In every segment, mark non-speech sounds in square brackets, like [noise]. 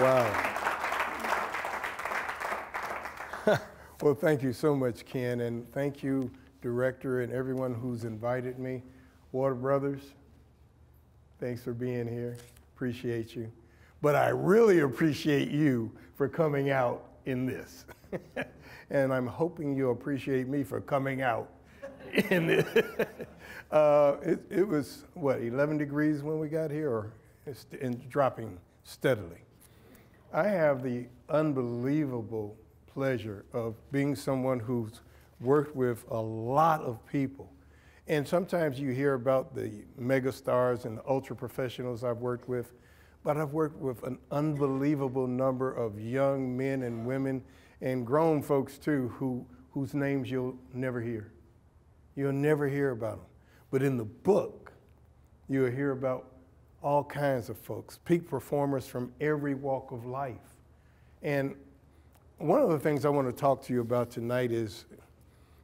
Wow. [laughs] well, thank you so much, Ken, and thank you, Director, and everyone who's invited me. Water Brothers, thanks for being here. Appreciate you. But I really appreciate you for coming out in this. [laughs] and I'm hoping you'll appreciate me for coming out in this. [laughs] uh, it, it, was, what, 11 degrees when we got here, or it's dropping steadily. I have the unbelievable pleasure of being someone who's worked with a lot of people. And sometimes you hear about the megastars and the ultra professionals I've worked with, but I've worked with an unbelievable number of young men and women and grown folks too who, whose names you'll never hear. You'll never hear about them. But in the book, you'll hear about all kinds of folks, peak performers from every walk of life. And one of the things I want to talk to you about tonight is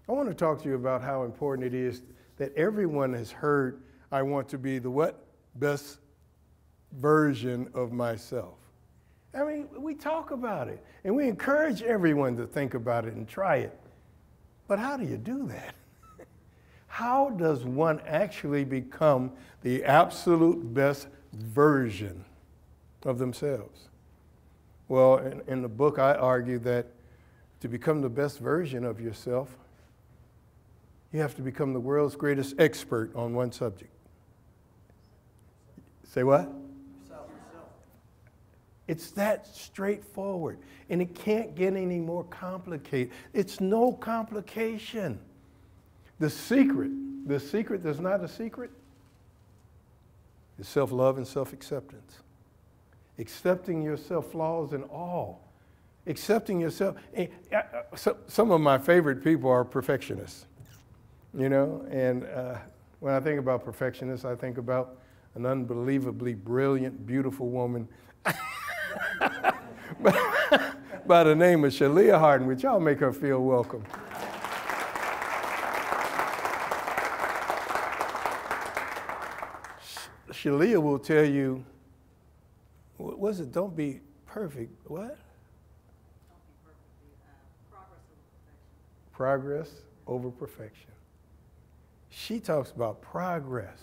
I want to talk to you about how important it is that everyone has heard I want to be the what? Best version of myself. I mean, we talk about it and we encourage everyone to think about it and try it. But how do you do that? How does one actually become the absolute best version of themselves? Well, in, in, the book, I argue that to become the best version of yourself, you have to become the world's greatest expert on one subject. Say what? It's that straightforward. And it can't get any more complicated. It's no complication. The secret, the secret that's not a secret, is self love and self acceptance accepting yourself, flaws and all. Accepting yourself. Eh, uh, uh, some of my favorite people are perfectionists, you know, and uh, when I think about perfectionists, I think about an unbelievably brilliant, beautiful woman [laughs] by the name of Shalia Harden. which y'all make her feel welcome? Shalia will tell you what was it? Don't be perfect. What? Uh, progress over perfection. She talks about progress.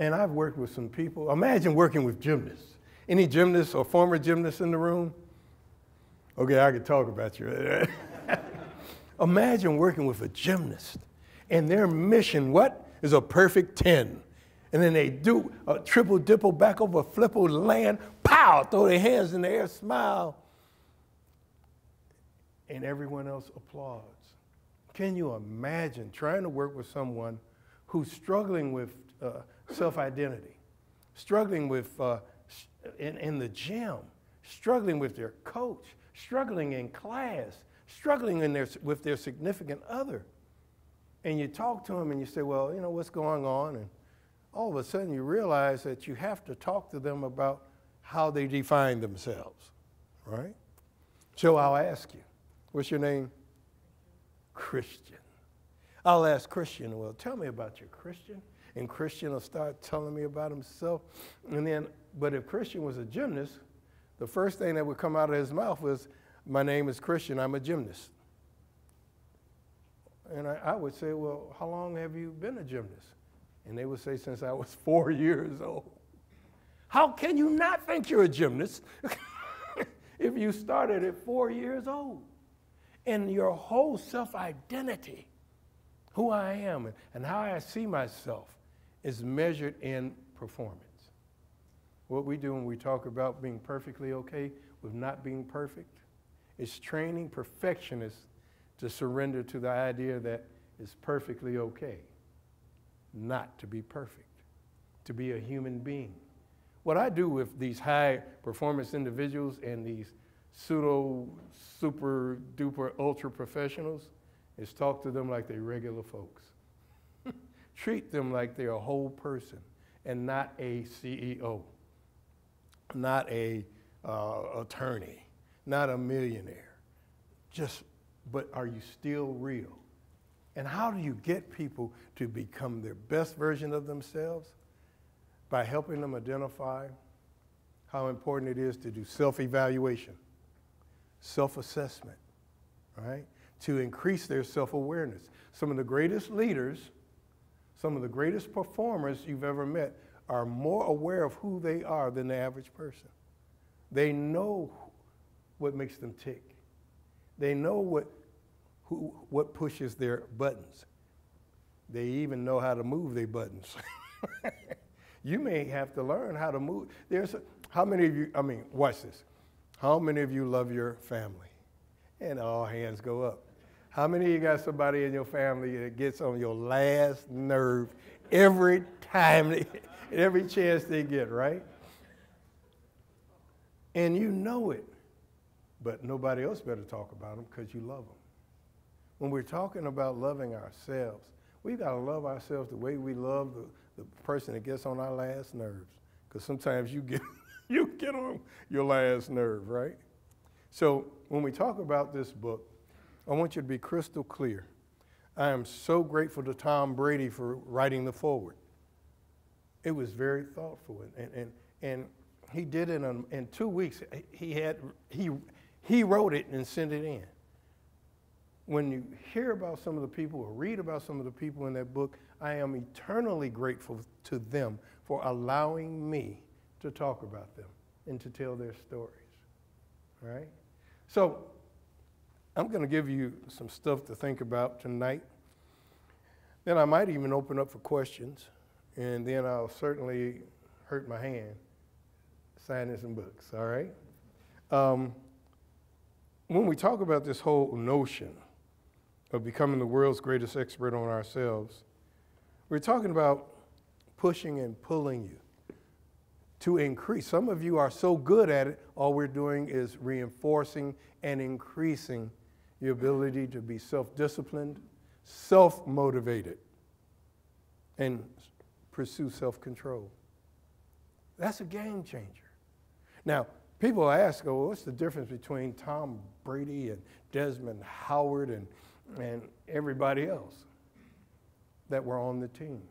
And I've worked with some people. Imagine working with gymnasts. Any gymnasts or former gymnasts in the room? Okay, I could talk about you. [laughs] Imagine working with a gymnast and their mission, what? Is a perfect 10 and then they do a triple dipple back over flipple land, pow, throw their hands in the air, smile, and everyone else applauds. Can you imagine trying to work with someone who's struggling with uh, self identity, struggling with uh, in, in the gym, struggling with their coach, struggling in class, struggling in their, with their significant other? And you talk to them and you say, Well, you know, what's going on? And all of a sudden you realize that you have to talk to them about how they define themselves, right? So I'll ask you, what's your name? Christian. I'll ask Christian, well, tell me about your Christian. And Christian will start telling me about himself. And then, but if Christian was a gymnast, the first thing that would come out of his mouth was, my name is Christian, I'm a gymnast. And I, I would say, well, how long have you been a gymnast? And they would say, since I was [laughs] four years old. How can you not think you're a gymnast [laughs] if you started at four years old? And your whole self identity, who I am and, how I see myself, is measured in performance. What we do when we talk about being perfectly okay with not being perfect is training perfectionists to surrender to the idea that it's perfectly okay not to be perfect, to be a human being. What I do with these high performance individuals and these pseudo, super duper, ultra professionals is talk to them like they're regular folks. [laughs] Treat them like they're a whole person and not a CEO, not a uh, attorney, not a millionaire. Just, but are you still real? And how do you get people to become their best version of themselves? By helping them identify how important it is to do self evaluation, self assessment, right? To increase their self awareness. Some of the greatest leaders, some of the greatest performers you've ever met are more aware of who they are than the average person. They know what makes them tick. They know what, who, what pushes their buttons. They even know how to move their buttons. [laughs] you may have to learn how to move. There's a, how many of you, I mean, watch this. How many of you love your family? And all hands go up. How many of you got somebody in your family that gets on your last nerve every time, they, [laughs] every chance they get, right? And you know it, but nobody else better talk about them because you love them. When we're talking about loving ourselves, we got to love ourselves the way we love the, the person that gets on our last nerves. Because sometimes you get, [laughs] you get on your last nerve, right? So when we talk about this book, I want you to be crystal clear. I am so grateful to Tom Brady for writing the foreword. It was very thoughtful, and, and, and he did it in, in two weeks. He, had, he, he wrote it and sent it in. When you hear about some of the people or read about some of the people in that book, I am eternally grateful to them for allowing me to talk about them and to tell their stories. All right? So, I'm going to give you some stuff to think about tonight. Then I might even open up for questions, and then I'll certainly hurt my hand signing some books, all right? Um, when we talk about this whole notion of becoming the world's greatest expert on ourselves, we're talking about pushing and pulling you to increase. Some of you are so good at it, all we're doing is reinforcing and increasing your ability to be self disciplined, self motivated, and pursue self control. That's a game changer. Now, people ask, oh, what's the difference between Tom Brady and Desmond Howard and, and everybody else that were on the team?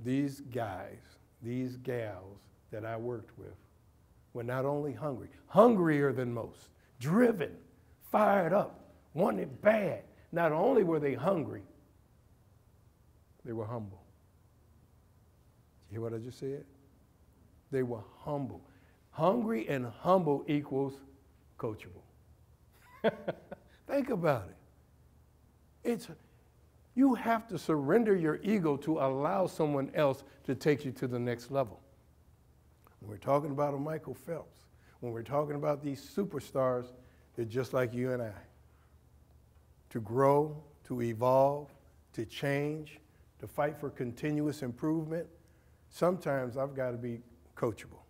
These guys, these gals that I worked with were not only hungry, hungrier than most, driven, fired up, wanted bad. Not only were they hungry, they were humble. You hear what I just said? They were humble. Hungry and humble equals coachable. [laughs] Think about it. It's you have to surrender your ego to allow someone else to take you to the next level. When we're talking about a Michael Phelps, when we're talking about these superstars, they're just like you and I. To grow, to evolve, to change, to fight for continuous improvement, sometimes I've got to be coachable.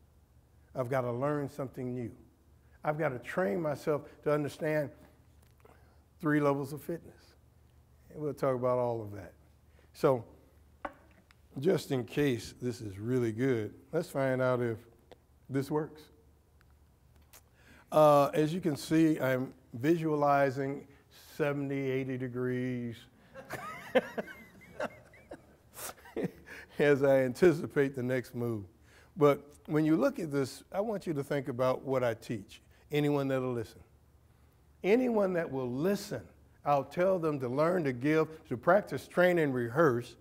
I've got to learn something new. I've got to train myself to understand three levels of fitness. And we'll talk about all of that. So, just in case this is really good, let's find out if this works. Uh, as you can see, I'm visualizing 70, 80 degrees [laughs] as I anticipate the next move. But when you look at this, I want you to think about what I teach. Anyone that'll listen. Anyone that will listen, I'll tell them to learn to give, to practice, train, and rehearse,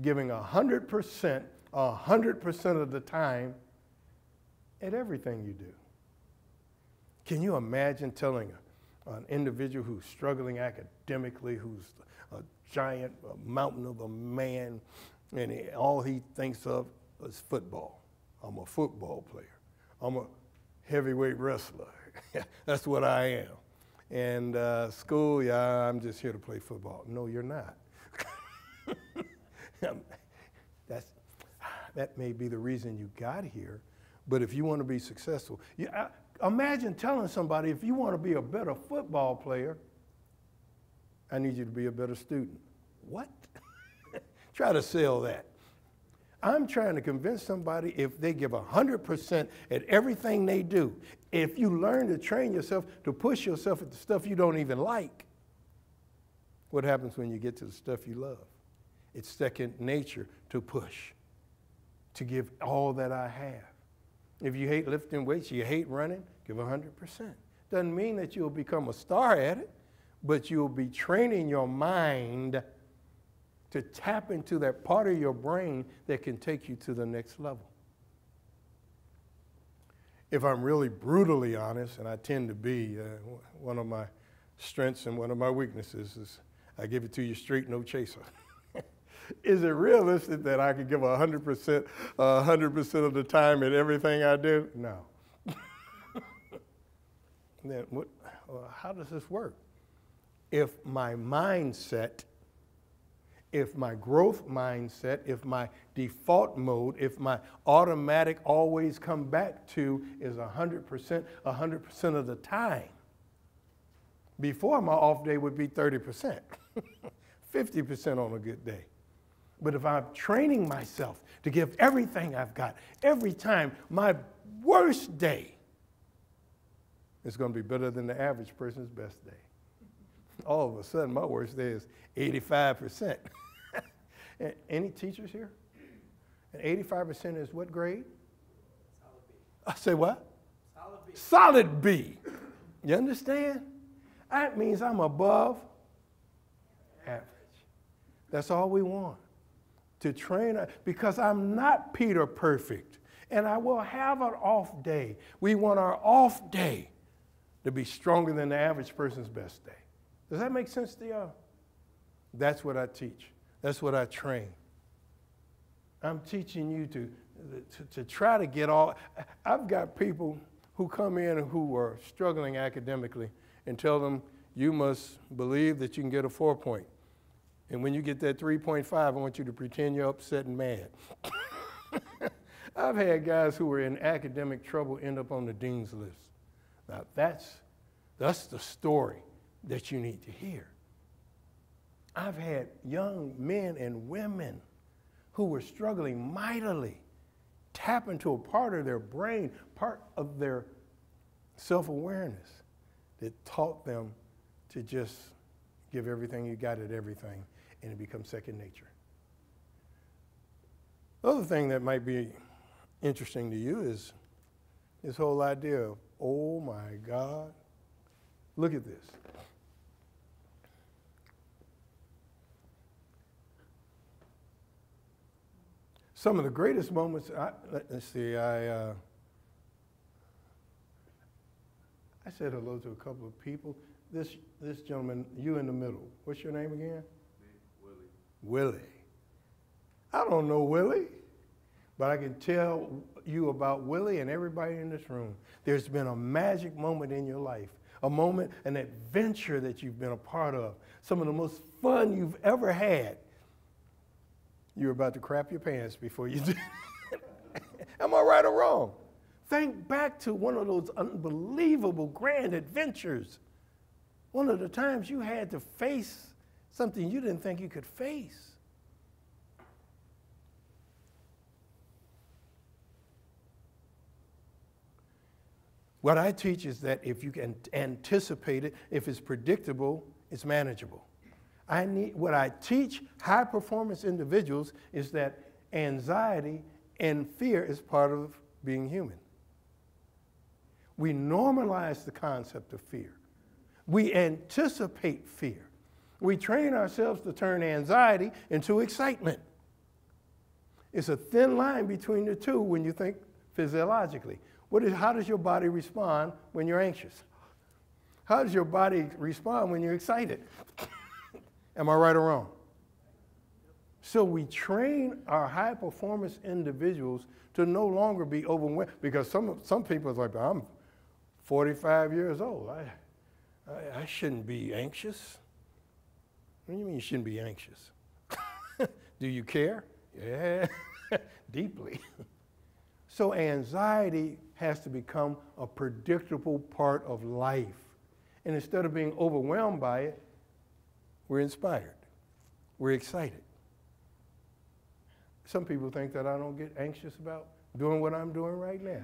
giving 100%, 100% of the time at everything you do. Can you imagine telling a, an individual who's struggling academically, who's a giant a mountain of a man, and he, all he thinks of is football. I'm a football player. I'm a heavyweight wrestler. [laughs] That's what I am. And uh, school, yeah, I'm just here to play football. No, you're not. [laughs] That's, that may be the reason you got here, but if you want to be successful, you, uh, imagine telling somebody if you want to be a better football player, I need you to be a better student. What? [laughs] Try to sell that. I'm trying to convince somebody if they give 100% at everything they do, if you learn to train yourself to push yourself at the stuff you don't even like, what happens when you get to the stuff you love? It's second nature to push, to give all that I have. If you hate lifting weights, you hate running, give 100%. Doesn't mean that you'll become a star at it, but you'll be training your mind to tap into that part of your brain that can take you to the next level. If I'm really brutally honest, and I tend to be, uh, one of my strengths and one of my weaknesses is I give it to you straight, no chaser. [laughs] is it realistic that I could give 100%, uh, 100% of the time in everything I do? No. [laughs] then what, well, how does this work? If my mindset, if my growth mindset, if my default mode, if my automatic always come back to is 100%, 100% of the time, before my off day would be 30%, 50% [laughs] on a good day. But if I'm training myself to give everything I've got every time, my worst day is going to be better than the average person's best day. All of a sudden, my worst day is 85%. [laughs] Any teachers here? And 85% is what grade? Solid B. I say what? Solid B. Solid B. You understand? That means I'm above average. That's all we want to train because I'm not Peter perfect and I will have an off day. We want our off day to be stronger than the average person's best day. Does that make sense to y'all? That's what I teach. That's what I train. I'm teaching you to, to, to try to get all. I've got people who come in who are struggling academically and tell them, you must believe that you can get a four point. And when you get that 3.5, I want you to pretend you're upset and mad. [laughs] I've had guys who were in academic trouble end up on the dean's list. Now, that's, that's the story that you need to hear. I've had young men and women who were struggling mightily tap into a part of their brain, part of their self awareness that taught them to just give everything you got at everything and it becomes second nature. The other thing that might be interesting to you is this whole idea of, oh my God, look at this. Some of the greatest moments, I, let's see, I, uh, I said hello to a couple of people. This, this gentleman, you in the middle, what's your name again? Willie. Willie. I don't know Willie, but I can tell you about Willie and everybody in this room. There's been a magic moment in your life, a moment, an adventure that you've been a part of, some of the most fun you've ever had. You're about to crap your pants before you [laughs] do. Am I right or wrong? Think back to one of those unbelievable grand adventures. One of the times you had to face something you didn't think you could face. What I teach is that if you can anticipate it, if it's predictable, it's manageable. I need, what I teach high performance individuals is that anxiety and fear is part of being human. We normalize the concept of fear. We anticipate fear we train ourselves to turn anxiety into excitement. It's a thin line between the two when you think physiologically. What is, how does your body respond when you're anxious? How does your body respond when you're excited? Am I right or wrong? So we train our high performance individuals to no longer be overwhelmed because some, some people are like, I'm 45 years old. I, I, I shouldn't be anxious. What do you mean you shouldn't be anxious? [laughs] do you care? Yeah, [laughs] deeply. [laughs] so anxiety has to become a predictable part of life. And instead of being overwhelmed by it, we're inspired. We're excited. Some people think that I don't get anxious about doing what I'm doing right now.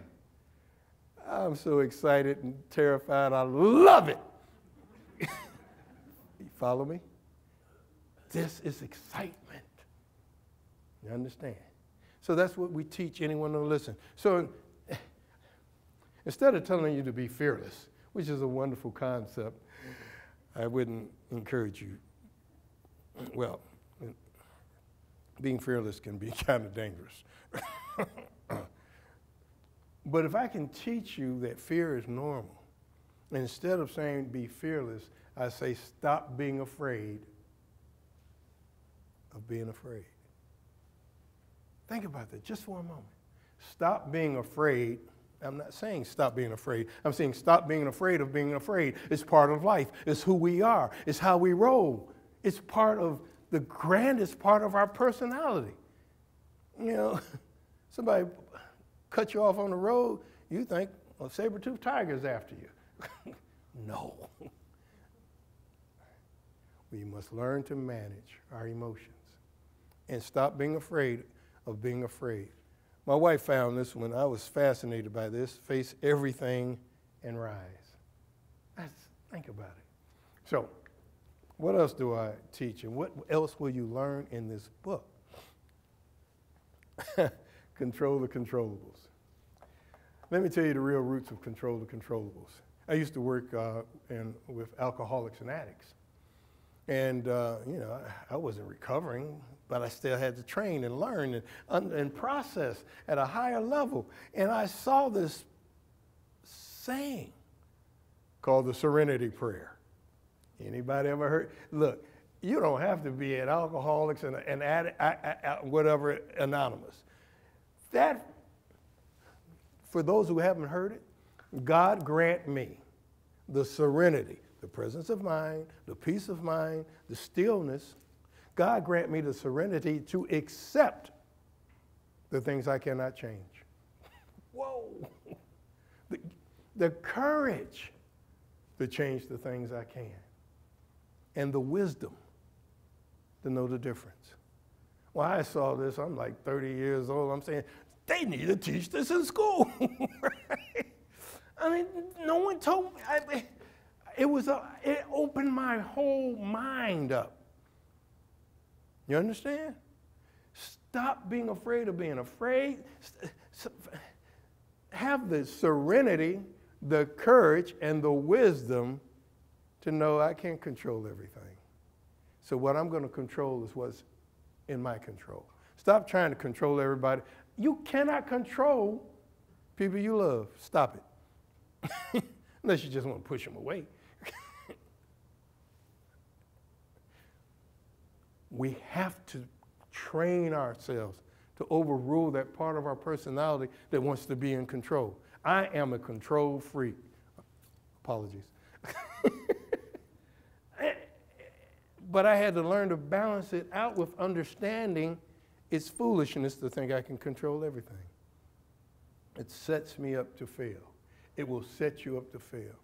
I'm so excited and terrified. I love it. [laughs] you follow me? This is excitement. You understand? So that's what we teach anyone to listen. So instead of telling you to be fearless, which is a wonderful concept, I wouldn't encourage you. Well, being fearless can be [laughs] kind of dangerous. but if I can teach you that fear is normal, instead of saying be fearless, I say stop being afraid of being afraid. Think about that just for a moment. Stop being afraid. I'm not saying stop being afraid. I'm saying stop being afraid of being afraid. It's part of life. It's who we are. It's how we roll. It's part of the grandest part of our personality. You know, [laughs] somebody cut you off on the road, you think a saber-toothed tiger is after you. [laughs] no. [laughs] we must learn to manage our emotions and stop being afraid of being afraid. My wife found this when I was fascinated by this face everything and rise. That's, think about it. So, what else do I teach, and what else will you learn in this book? [laughs] control the controllables. Let me tell you the real roots of control the controllables. I used to work uh, in, with alcoholics and addicts. And, uh, you know, I, I wasn't recovering, but I still had to train and learn and, and process at a higher level. And I saw this saying called the Serenity Prayer. Anybody ever heard? Look, you don't have to be an alcoholics and, and whatever anonymous. That, for those who haven't heard it, God grant me the serenity, the presence of mind, the peace of mind, the stillness. God grant me the serenity to accept the things I cannot change. [laughs] Whoa! The, the courage to change the things I can and the wisdom to know the difference. Well, I saw this, I'm like 30 years old. I'm saying, they need to teach this in school. [laughs] right? I mean, no one told me. I, it was a, it opened my whole mind up. You understand? Stop being afraid of being afraid. Have the serenity, the courage, and the wisdom to know I can't control everything. So what I'm going to control is what's in my control. Stop trying to control everybody. You cannot control people you love. Stop it. [laughs] Unless you just want to push them away. [laughs] we have to train ourselves to overrule that part of our personality that wants to be in control. I am a control freak. Apologies. [laughs] but I had to learn to balance it out with understanding it's foolishness to think I can control everything. It sets me up to fail. It will set you up to fail.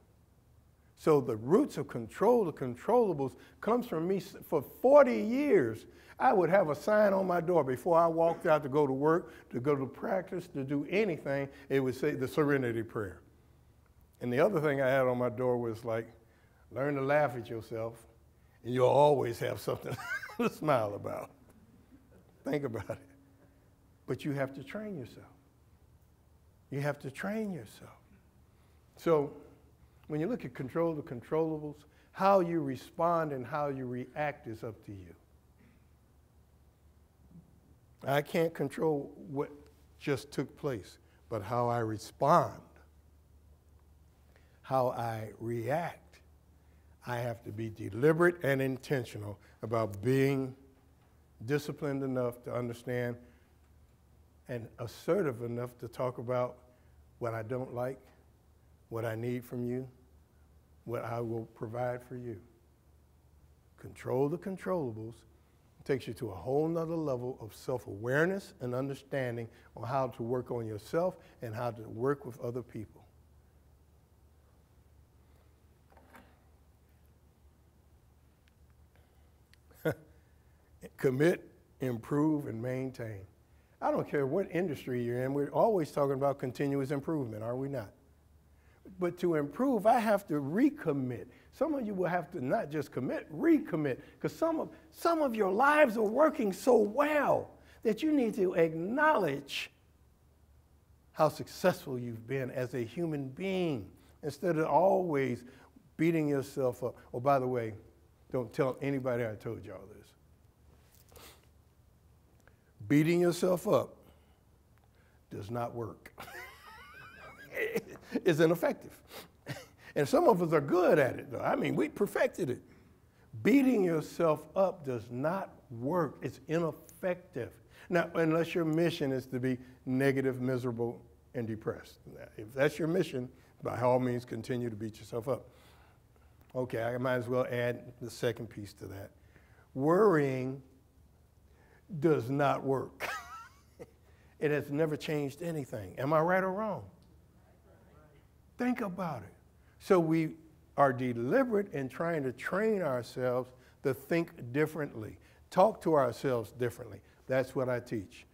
So the roots of control, the controllables, comes from me for 40 years. I would have a sign on my door before I walked out to go to work, to go to practice, to do anything. It would say the serenity prayer. And the other thing I had on my door was like, learn to laugh at yourself and you'll always have something [laughs] to smile about. Think about it. But you have to train yourself. You have to train yourself. So when you look at control the controllables, how you respond and how you react is up to you. I can't control what just took place, but how I respond, how I react I have to be deliberate and intentional about being disciplined enough to understand and assertive enough to talk about what I don't like, what I need from you, what I will provide for you. Control the controllables takes you to a whole nother level of self-awareness and understanding on how to work on yourself and how to work with other people. Commit, improve, and maintain. I don't care what industry you're in, we're always talking about continuous improvement, are we not? But to improve, I have to recommit. Some of you will have to not just commit, recommit, because some of, some of your lives are working so well that you need to acknowledge how successful you've been as a human being instead of always beating yourself up. Oh, by the way, don't tell anybody I told you all this. Beating yourself up does not work. [laughs] it's ineffective. And some of us are good at it, though. I mean, we perfected it. Beating yourself up does not work, it's ineffective. Now, unless your mission is to be negative, miserable, and depressed. If that's your mission, by all means, continue to beat yourself up. Okay, I might as well add the second piece to that. Worrying does not work. [laughs] it has never changed anything. Am I right or wrong? Think about it. So we are deliberate in trying to train ourselves to think differently, talk to ourselves differently. That's what I teach.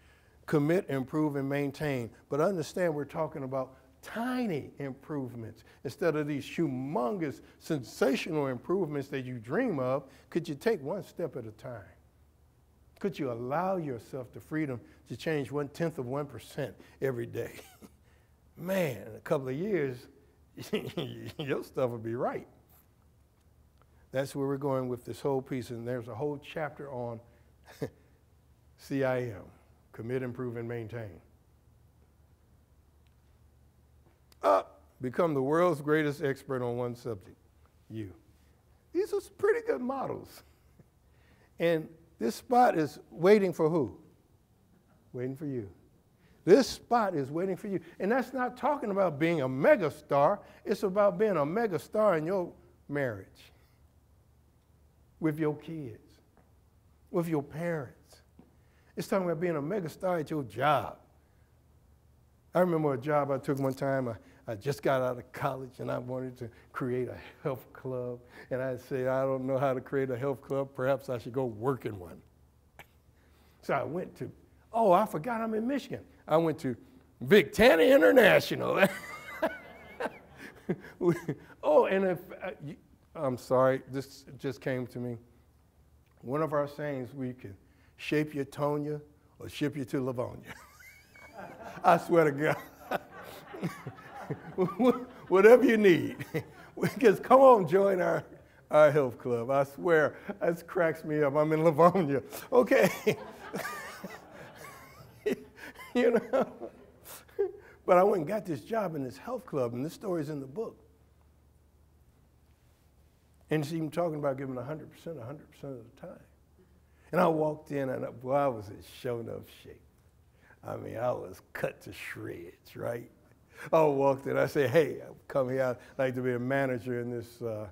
Commit, improve, and maintain. But understand we're talking about tiny improvements instead of these humongous, sensational improvements that you dream of. Could you take one step at a time? Could you allow yourself the freedom to change one tenth of 1% every day? [laughs] Man, in a couple of years, [laughs] your stuff will be right. That's where we're going with this whole piece, and there's a whole chapter on [laughs] CIM commit, improve, and maintain. Up, become the world's greatest expert on one subject you. These are pretty good models. And this spot is waiting for who? Waiting for you. This spot is waiting for you. And that's not talking about being a megastar, it's about being a megastar in your marriage, with your kids, with your parents. It's talking about being a megastar at your job. I remember a job I took one time. I, I just got out of college and I wanted to create a health club. And I said, I don't know how to create a health club. Perhaps I should go work in one. [laughs] so I went to, oh, I forgot I'm in Michigan. I went to Vic Tanny International. [laughs] oh, and if, uh, I'm sorry, this just came to me. One of our sayings we can shape you, tone you, or ship you to Livonia. [laughs] I swear to God. [laughs] Whatever you need. [laughs] Just come on, join our, our health club. I swear, this cracks me up. I'm in Livonia. Okay. [laughs] you know? But I went and got this job in this health club, and this story's in the book. And she's even talking about giving 100%, 100% of the time. And I walked in, and boy, I was in show enough shape. I mean, I was cut to shreds, right? [laughs] I walked in, I said, hey, i come here, I'd like to be a manager in this uh,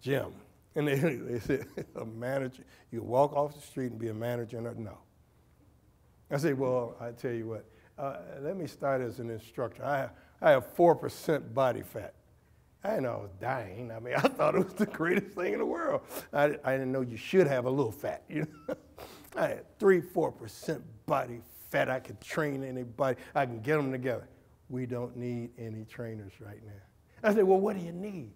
gym. And they, [laughs] they said, a manager? You walk off the street and be a manager? And no. I said, well, I tell you what, uh, let me start as an instructor. I, I have 4% body fat. I didn't know I was dying. I mean, [laughs] I thought it was the greatest thing in the world. I, I didn't know you should have a little fat. You know? I had three, four percent body fat. I could train anybody. I can get them together. We don't need any trainers right now. I said, well, what do you need?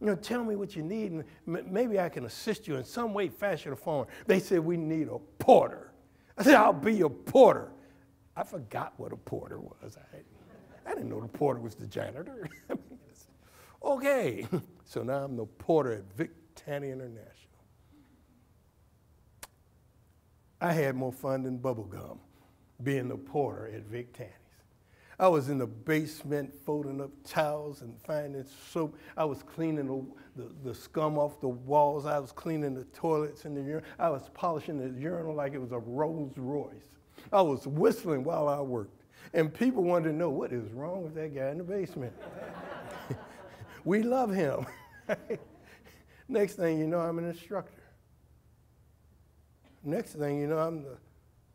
You know, tell me what you need, and maybe I can assist you in some way, fashion, or form. They said we need a porter. I said, I'll be your porter. I forgot what a porter was. I, I didn't know the porter was the janitor. [laughs] Okay, [laughs] so now I'm the porter at Vic Tanny International. I had more fun than bubblegum being the porter at Vic Tanny's. I was in the basement folding up towels and finding soap. I was cleaning the, the, the, scum off the walls. I was cleaning the toilets in the urinal. I was polishing the urinal like it was a Rolls Royce. I was whistling while I worked. And people wanted to know what is wrong with that guy in the basement. [laughs] We love him. [laughs] Next thing you know, I'm an instructor. Next thing you know, I'm the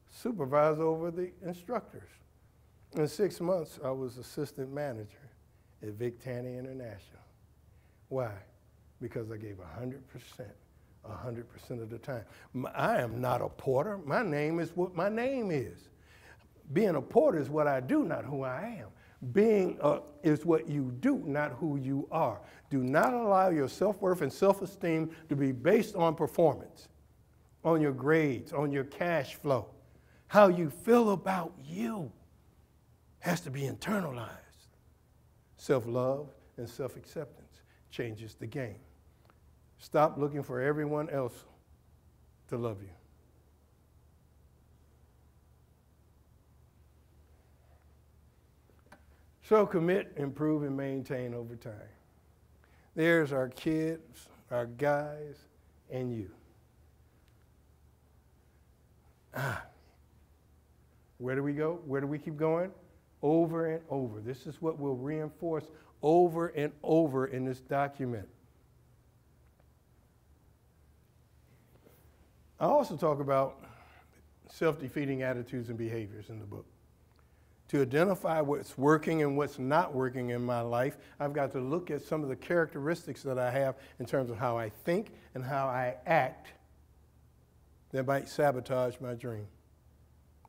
supervisor over the instructors. In six months, I was assistant manager at Vic Tanny International. Why? Because I gave 100%, 100% of the time. I am not a porter. My name is what my name is. Being a porter is what I do, not who I am. Being uh, is what you do, not who you are. Do not allow your self worth and self esteem to be based on performance, on your grades, on your cash flow. How you feel about you has to be internalized. Self love and self acceptance changes the game. Stop looking for everyone else to love you. So commit, improve, and maintain over time. There's our kids, our guys, and you. Ah. Where do we go? Where do we keep going? Over and over. This is what we'll reinforce over and over in this document. I also talk about self defeating attitudes and behaviors in the book. To identify what's working and what's not working in my life, I've got to look at some of the characteristics that I have in terms of how I think and how I act that might sabotage my dream.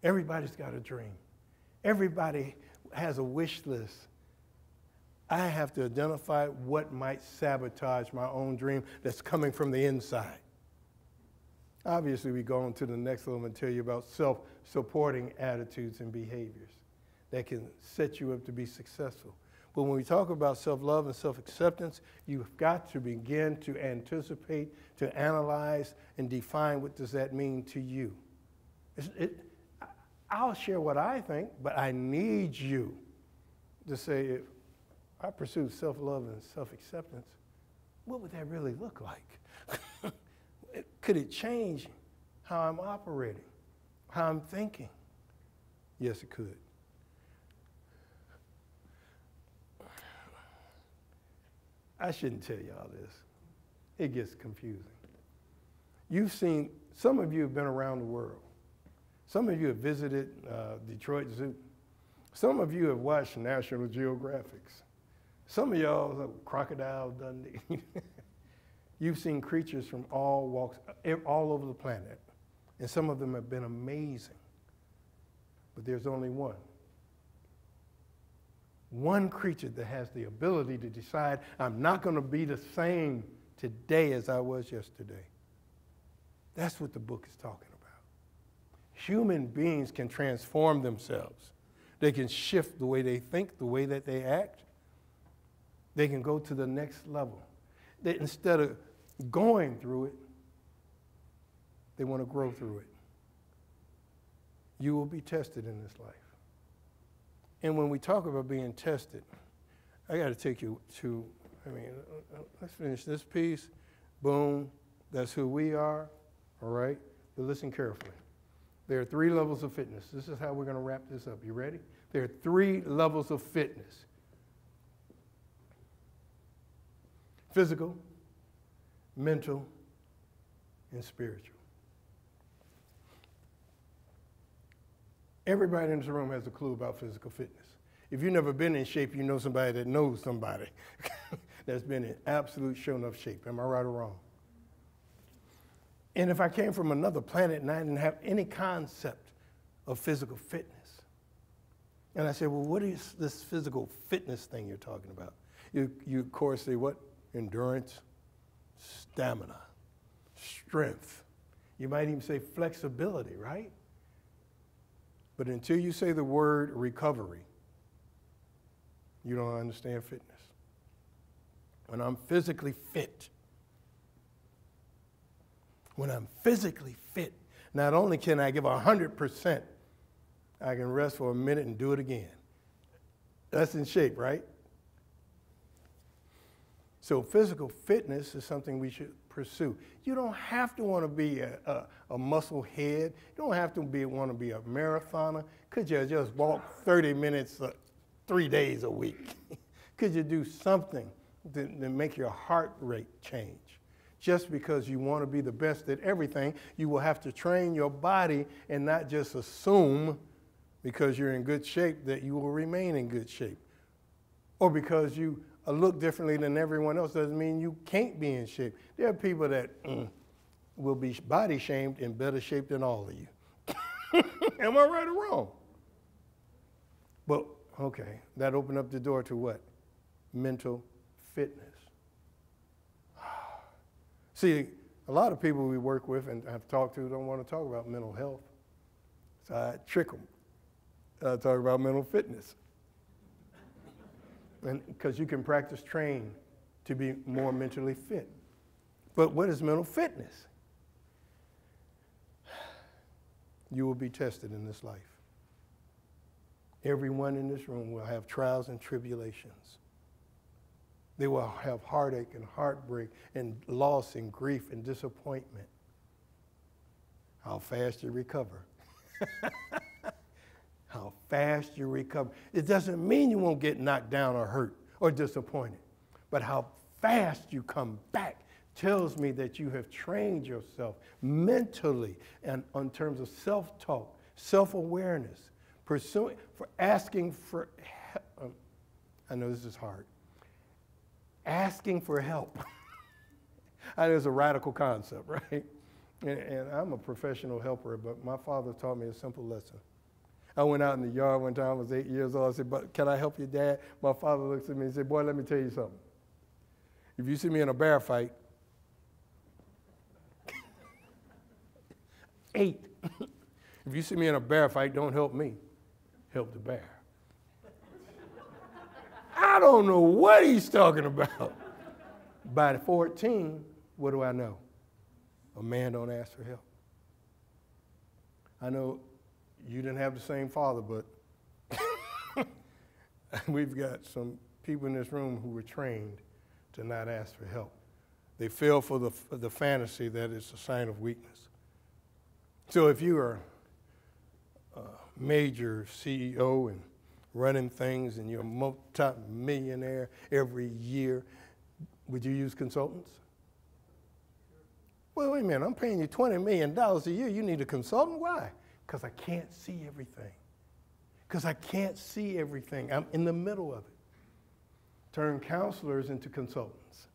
Everybody's got a dream, everybody has a wish list. I have to identify what might sabotage my own dream that's coming from the inside. Obviously, we go on to the next level and tell you about self supporting attitudes and behaviors that can set you up to be successful. But when we talk about self love and self acceptance, you've got to begin to anticipate, to analyze, and define what does that mean to you. It, I'll share what I think, but I need you to say, if I pursue self love and self acceptance, what would that really look like? [laughs] Could it change how I'm operating, how I'm thinking? Yes, it could. I shouldn't tell you all this. It gets confusing. You've seen, some of you have been around the world. Some of you have visited uh, Detroit Zoo. Some of you have watched National Geographics. Some of y'all, Crocodile Dundee. [laughs] You've seen creatures from all walks, all over the planet, and some of them have been amazing. But there's only one. One creature that has the ability to decide, I'm not going to be the same today as I was yesterday. That's what the book is talking about. Human beings can transform themselves. They can shift the way they think, the way that they act. They can go to the next level. They, instead of going through it, they want to grow through it. You will be tested in this life. And when we talk about being tested, I got to take you to, I mean, let's finish this piece. Boom, that's who we are, all right? But listen carefully. There are three levels of fitness. This is how we're going to wrap this up. You ready? There are three levels of fitness physical, mental, and spiritual. Everybody in this room has a clue about physical fitness. If you've never been in shape, you know somebody that knows somebody [laughs] that's been in absolute show enough shape. Am I right or wrong? And if I came from another planet and I didn't have any concept of physical fitness, and I said, well, what is this physical fitness thing you're talking about? You, you of course, say what? Endurance, stamina, strength. You might even say flexibility, right? But until you say the word recovery, you don't understand fitness. When I'm physically fit, when I'm physically fit, not only can I give 100%, I can rest for a minute and do it again. That's in shape, right? So, physical fitness is something we should pursue. You don't have to want to be a, a, a muscle head. You don't have to be, want to be a marathoner. Could you just walk 30 minutes uh, three days a week? [laughs] Could you do something to, to make your heart rate change? Just because you want to be the best at everything, you will have to train your body and not just assume because you're in good shape that you will remain in good shape. Or because you look differently than everyone else doesn't mean you can't be in shape. There are people that mm, will be body shamed in better shape than all of you. [laughs] Am I right or wrong? But, okay, that opened up the door to what? Mental fitness. See, a lot of people we work with and have talked to don't want to talk about mental health. So I trick them. I uh, talk about mental fitness. Because you can practice train to be more mentally fit. But what is mental fitness? [sighs] You will be tested in this life. Everyone in this room will have trials and tribulations. They will have heartache and heartbreak and loss and grief and disappointment. How fast you recover. [laughs] How fast you recover. It doesn't mean you won't get knocked down or hurt or disappointed, but how fast you come back tells me that you have trained yourself mentally and in terms of self-talk, self-awareness, pursuing, for asking for help. Um, I know this is hard. Asking for help. [laughs] I know a radical concept, [laughs] right? And, and, I'm a professional helper, but my father taught me a simple lesson. I went out in the yard one time, I was eight years old. I said, but can I help you, Dad? My father looks at me and said, boy, let me tell you something. If you see me in a bear fight, [laughs] eight. if you see me in a bear fight, don't help me, help the bear. I don't know what he's talking about. By 14, what do I know? A man don't ask for help. I know you didn't have the same father, but [laughs] we've got some people in this room who were trained to not ask for help. They fell for the, the fantasy that it's a sign of weakness. So if you are a major CEO and running things and you're a multi-millionaire every year, would you use consultants? Well, wait a minute, I'm paying you $20 million a year. You need a consultant? Why? Because I can't see everything. Because I can't see everything. I'm in the middle of it. Turn counselors into consultants.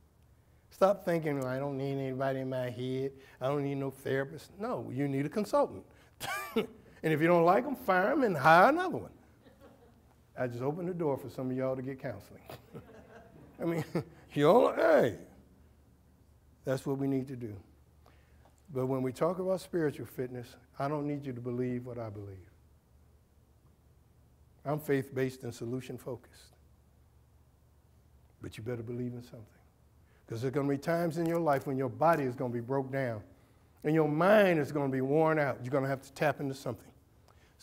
Stop thinking, well, I don't need anybody in my head. I don't need no therapist. No, you need a consultant. [laughs] and if you don't like them, fire them and hire another one. I just opened the door for some of y'all to get counseling. [laughs] I mean, [laughs] you all, hey, that's what we need to do. But when we talk about spiritual fitness, I don't need you to believe what I believe. I'm faith based and solution focused. But you better believe in something. Because there's going to be times in your life when your body is going to be broke down and your mind is going to be worn out. You're going to have to tap into something.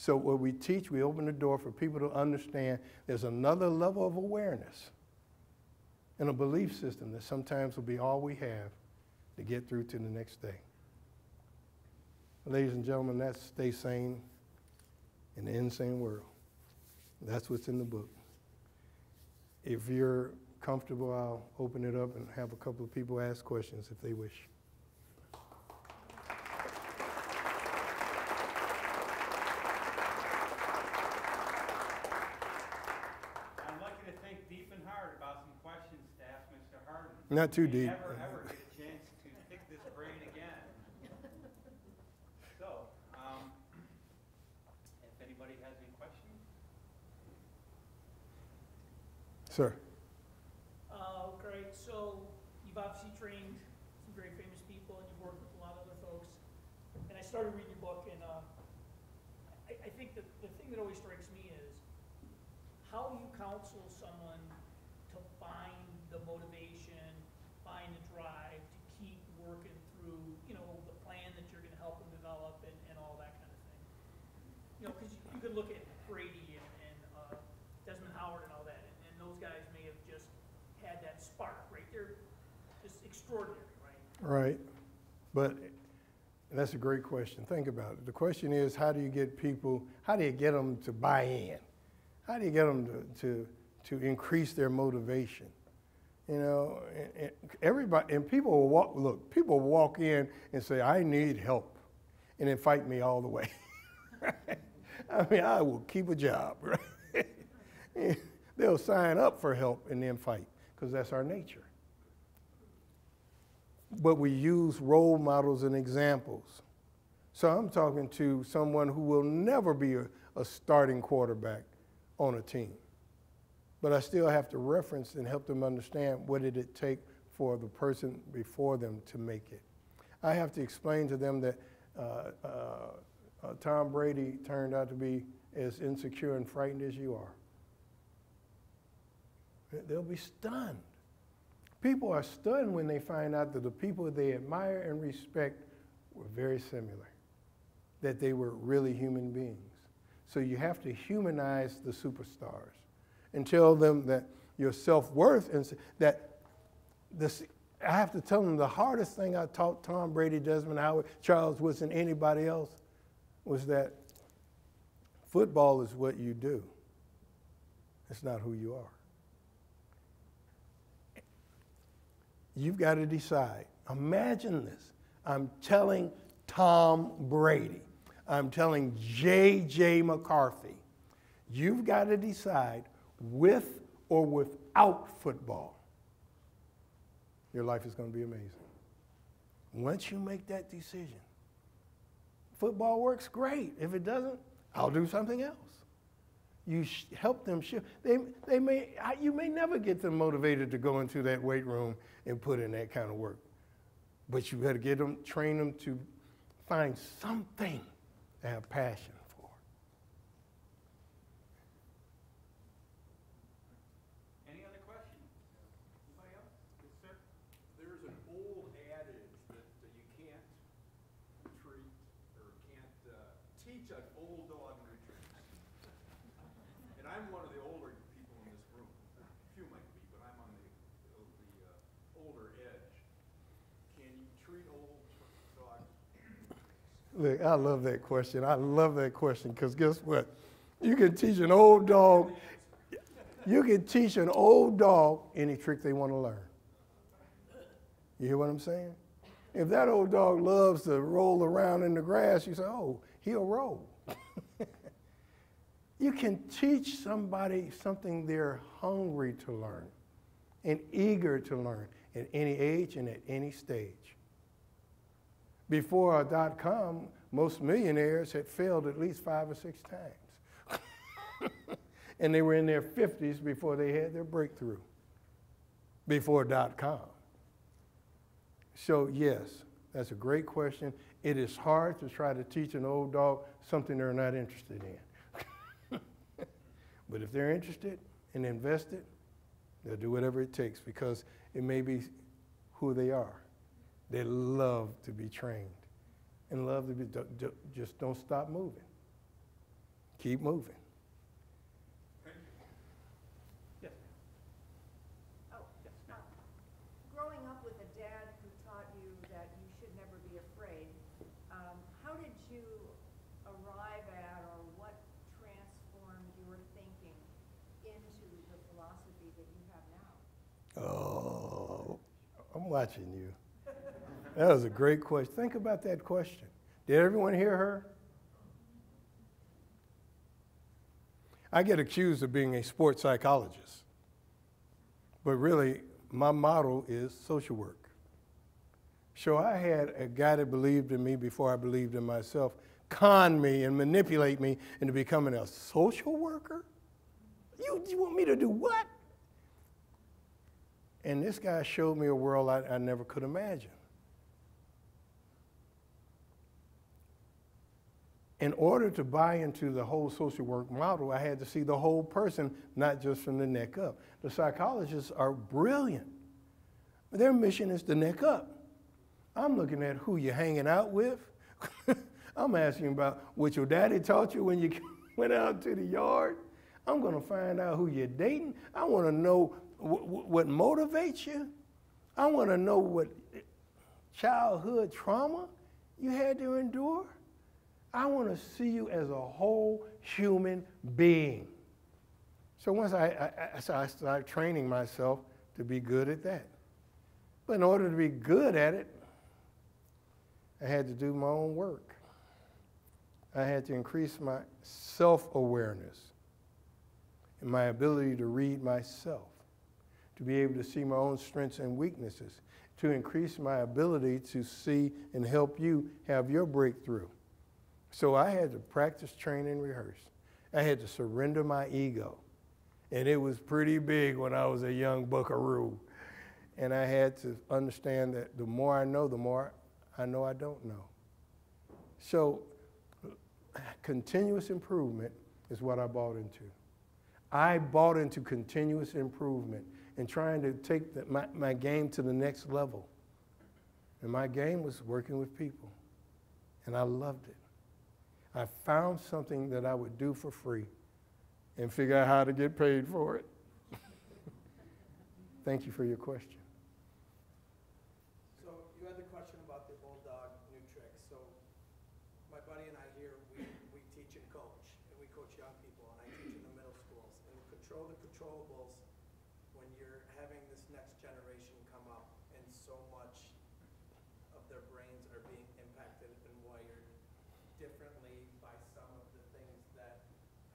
So, what we teach, we open the door for people to understand there's another level of awareness and a belief system that sometimes will be all we have to get through to the next day. Ladies and gentlemen, that's stay sane in the insane world. That's what's in the book. If you're comfortable, I'll open it up and have a couple of people ask questions if they wish. I'd like you to think deep and hard about some questions to ask Mr. Harden. Not too deep. Never, ever get a chance to pick this brain again. So, um, if anybody has any questions? Sir. Uh, great. So you've obviously trained some very famous people, and you've worked with a lot of other folks. And I started reading your book, and uh, I, I think that the thing that always strikes me is how you counsel someone to find the motivation, find the drive to keep working through, you know, the plan that you're going to help them develop, and, and all that kind of thing. You know, because you could look at Brady and, and uh, Desmond Howard and all that, and, and those guys may have just had that spark, right? They're just extraordinary, right? Right. But that's a great question. Think about it. The question is how do you get people, how do you get them to buy in? How do you get them to, to, to increase their motivation? You know, and, and everybody, and people will walk, look, people will walk in and say, I need help, and then fight me all the way. [laughs] I mean, I will keep a job, [laughs] right? [laughs] They'll sign up for help and then fight, because that's our nature but we use role models and examples. So I'm talking to someone who will never be a, a, starting quarterback on a team. But I still have to reference and help them understand what did it take for the person before them to make it. I have to explain to them that uh, uh, uh, Tom Brady turned out to be as insecure and frightened as you are. They'll be stunned. People are stunned when they find out that the people they admire and respect were very similar, that they were really human beings. So you have to humanize the superstars and tell them that your self worth and that this. I have to tell them the hardest thing I taught Tom Brady, Desmond Howard, Charles Woodson, anybody else was that football is what you do. It's not who you are. You've got to decide. Imagine this. I'm telling Tom Brady, I'm telling J.J. McCarthy, you've got to decide with or without football. Your life is going to be amazing. Once you make that decision, football works great. If it doesn't, I'll do something else. You help them shift. They, they may, you may never get them motivated to go into that weight room and put in that kind of work. But you got to get them, train them to find something to have passion for. Any other questions? Anybody else? Yes, sir. There's an old adage that uh, you can't treat or can't uh, teach an old dog new tricks. And I'm one of the older people in this room. Few might be, but I'm on the, the uh, older edge. Can you treat old dogs? Look, I love that question. I love that question because guess what? You can teach an old dog, you can teach an old dog any trick they want to learn. You hear what I'm saying? If that old dog loves to roll around in the grass, you say, oh, he'll roll. [laughs] you can teach somebody something they're hungry to learn and eager to learn at any age and at any stage. Before dot com, most millionaires had failed at least five or six times. [laughs] and they were in their 50s before they had their breakthrough, before dot com. So, yes, that's a great question. It is hard to try to teach an old dog something they're not interested in. [laughs] but if they're interested and invested, they'll do whatever it takes because it may be who they are. They love to be trained and love to be, just don't stop moving. Keep moving. Yes. Oh, uh, growing up with a dad who taught you that you should never be afraid, um, how did you arrive at or what transformed your thinking into the philosophy that you have now? Oh, I'm watching you. That was a great question. Think about that question. Did everyone hear her? I get accused of being a sports psychologist, but really, my model is social work. So I had a guy that believed in me before I believed in myself con me and manipulate me into becoming a social worker? You, you want me to do what? And this guy showed me a world I, I never could imagine. In order to buy into the whole social work model, I had to see the whole person, not just from the neck up. The psychologists are brilliant. Their mission is the neck up. I'm looking at who you're hanging out with. [laughs] I'm asking about what your daddy taught you when you [laughs] went out to the yard. I'm going to find out who you're dating. I want to know what motivates you. I want to know what childhood trauma you had to endure. I want to see you as a whole human being. So once I, I, so I started training myself to be good at that. But in order to be good at it, I had to do my own work. I had to increase my self awareness and my ability to read myself, to be able to see my own strengths and weaknesses, to increase my ability to see and help you have your breakthrough. So I had to practice, train, and rehearse. I had to surrender my ego. And it was pretty big when I was a young buckaroo. And I had to understand that the more I know, the more I know I don't know. So continuous improvement is what I bought into. I bought into continuous improvement and trying to take the, my, my game to the next level. And my game was working with people. And I loved it. I found something that I would do for free and figure out how to get paid for it. [laughs] Thank you for your question. So you had the question about the Bulldog new trick. So my buddy and I here, we, we teach and coach, and we coach young people, and I teach in the middle schools. And to control the controllables, when you're having this next generation come up, and so much of their brains are being impacted and wired differently by some of the things that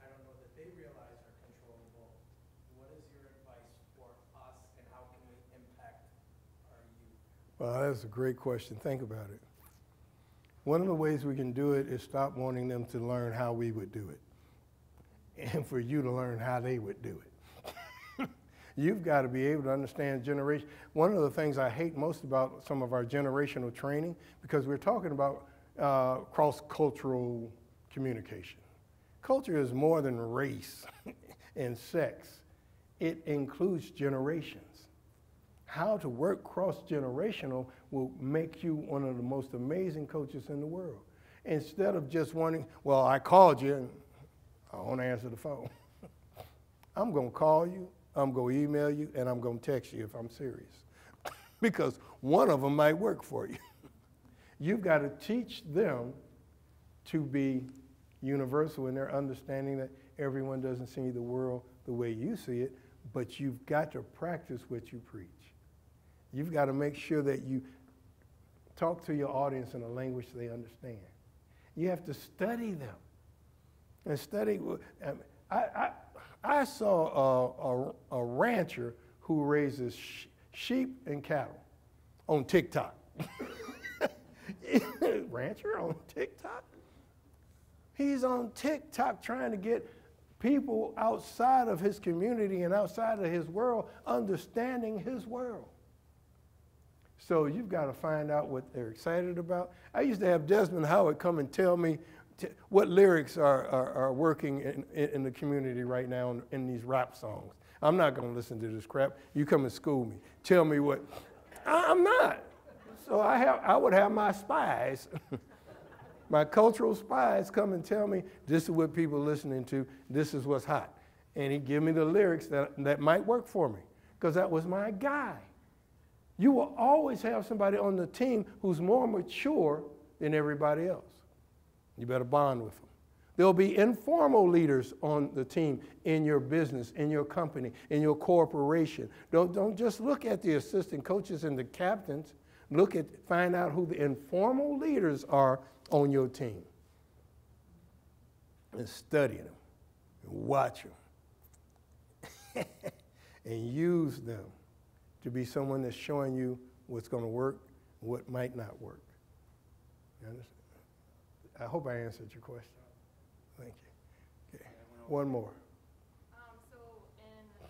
I don't know that they realize are controllable. What is your advice for us, and how can we impact our That's a great question. Think about it. One of the ways we can do it is stop wanting them to learn how we would do it, and for you to learn how they would do it. [laughs] You've got to be able to understand generation. One of the things I hate most about some of our generational training, because we're talking about uh, cross cultural communication. Culture is more than race [laughs] and sex, it includes generations how to work cross generational will make you one of the most amazing coaches in the world. Instead of just wanting, well, I called you and I won't answer the phone. [laughs] I'm going to call you, I'm going to email you, and I'm going to text you if I'm serious. [laughs] because one of them might work for you. [laughs] You've got to teach them to be universal in their understanding that everyone doesn't see the world the way you see it, but you've got to practice what you preach. You've got to make sure that you talk to your audience in a language they understand. You have to study them. And study, um, I, I, I saw a, a, a rancher who raises sh- sheep and cattle on TikTok. [laughs] rancher on TikTok? He's on TikTok trying to get people outside of his community and outside of his world understanding his world. So you've got to find out what they're excited about. I used to have Desmond Howard come and tell me what lyrics are, are, are working in, in, in, the community right now in, in these rap songs. I'm not going to listen to this crap. You come and school me. Tell me what. I, I'm not. So I, have, I would have my spies, [laughs] my cultural spies come and tell me this is what people are listening to, this is what's hot. And he'd give me the lyrics that, that might work for me because that was my guy. You will always have somebody on the team who's more mature than everybody else. You better bond with them. There'll be informal leaders on the team in your business, in your company, in your corporation. Don't, don't just look at the assistant coaches and the captains. Look at, find out who the informal leaders are on your team. And study them, and watch them, [laughs] and use them to be someone that's showing you what's going to work, what might not work. I hope I answered your question. Thank you. Okay. One more. Um, so in uh,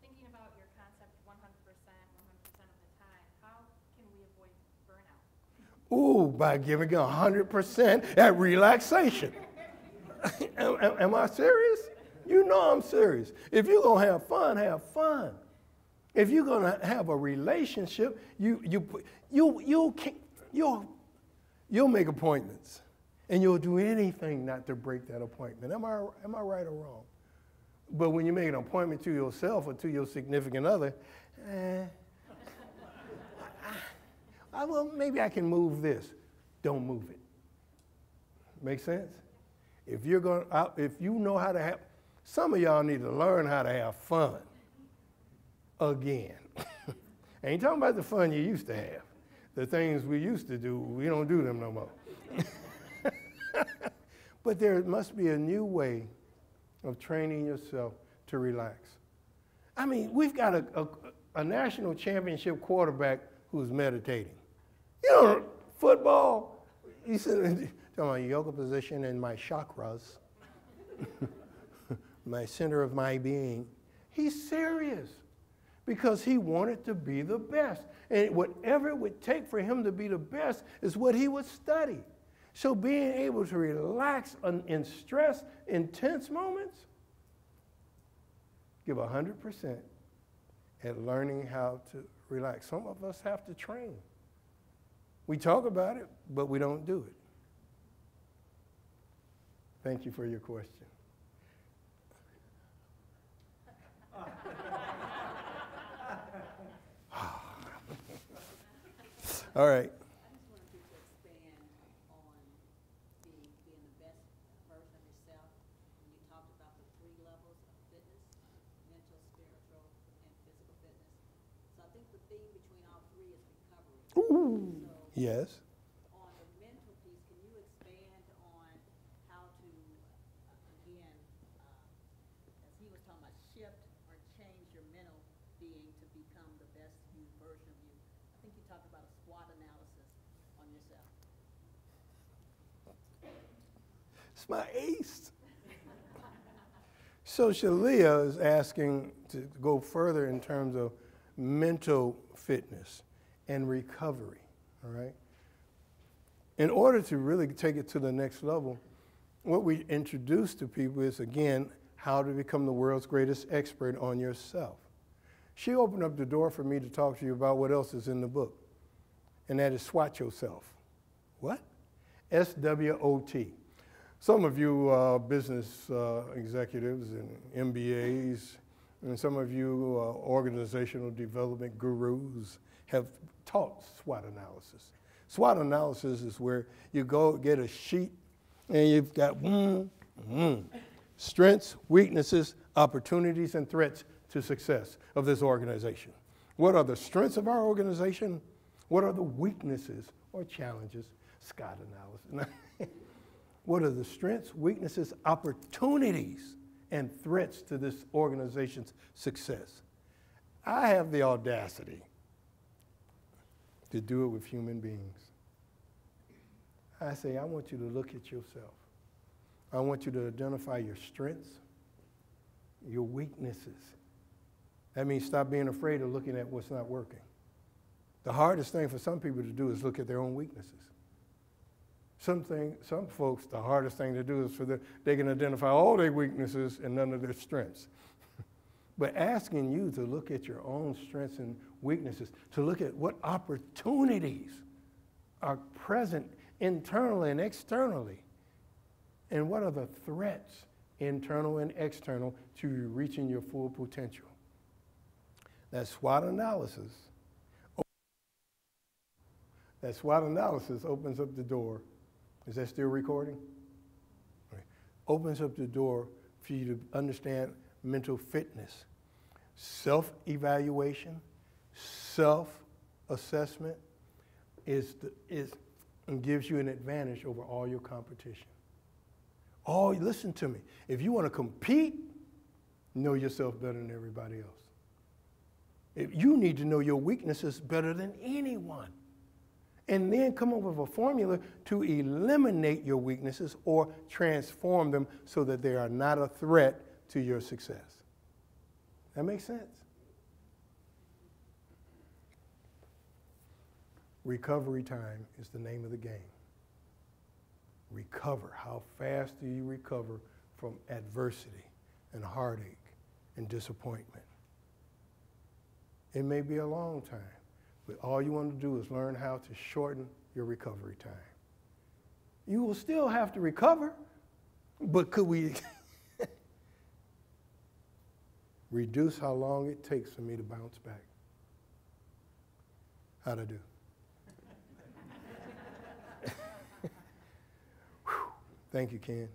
thinking about your concept 100%, 100% of the time, how can we avoid burnout? Ooh, by giving 100% at relaxation. [laughs] am, am, am I serious? You know I'm serious. If you're going to have fun, have fun. If you're going to have a relationship, you, you, you, you can, you'll, you'll make appointments and you'll do anything not to break that appointment. Am I, am I right or wrong? But when you make an appointment to yourself or to your significant other, eh, I, well, maybe I can move this. Don't move it. Make sense? If you're going, if you know how to have, some of y'all need to learn how to have fun again. [laughs] Ain't talking about the fun you used to have. The things we used to do, we don't do them no more. [laughs] but there must be a new way of training yourself to relax. I mean, we've got a, a, a national championship quarterback who's meditating. You know, football, he's [laughs] talking about yoga position and my chakras, my center of my being. He's serious because he wanted to be the best. And whatever it would take for him to be the best is what he would study. So being able to relax in stress, intense moments, give 100% at learning how to relax. Some of us have to train. We talk about it, but we don't do it. Thank you for your question. All right. I just wanted you to expand on the, being the best version of yourself. When you talked about the three levels of fitness, mental, spiritual, and physical fitness. So I think the theme between all three is recovery. Ooh. So Yes. on the mental piece, can you expand on how to, uh, again, uh, as he was talking about, shift or change your mental being to become the best you version of you? I think you talked about a SWOT analysis on yourself. It's my ace. So Shalia is asking to go further in terms of mental fitness and recovery, all right? In order to really take it to the next level, what we introduce to people is, again, how to become the world's greatest expert on yourself. She opened up the door for me to talk to you about what else is in the book, and that is SWOT yourself. What? S W O T. Some of you uh, business uh, executives and MBAs, and some of you uh, organizational development gurus have taught SWOT analysis. SWOT analysis is where you go get a sheet and you've got mm, mm, strengths, weaknesses, opportunities, and threats to success of this organization. What are the strengths of our organization? What are the weaknesses or challenges? Scott analysis. [laughs] what are the strengths, weaknesses, opportunities, and threats to this organization's success? I have the audacity to do it with human beings. I say, I want you to look at yourself. I want you to identify your strengths, your weaknesses. That means stop being afraid of looking at what's not working. The hardest thing for some people to do is look at their own weaknesses. Some, thing, some folks, the hardest thing to do is for them, they can identify all their weaknesses and none of their strengths. [laughs] but asking you to look at your own strengths and weaknesses, to look at what opportunities are present internally and externally, and what are the threats, internal and external, to reaching your full potential. That SWOT analysis, that SWOT analysis opens up the door. Is that still recording? Opens up the door for you to understand mental fitness, self evaluation, self assessment is, the, is and gives you an advantage over all your competition. Oh, listen to me. If you want to compete, know yourself better than everybody else. If you need to know your weaknesses better than anyone. And then come up with a formula to eliminate your weaknesses or transform them so that they are not a threat to your success. That makes sense? Recovery time is the name of the game. Recover. How fast do you recover from adversity and heartache and disappointment? It may be a long time, but all you want to do is learn how to shorten your recovery time. You will still have to recover, but could we [laughs] reduce how long it takes for me to bounce back? How'd I do? [laughs] Thank you, Ken.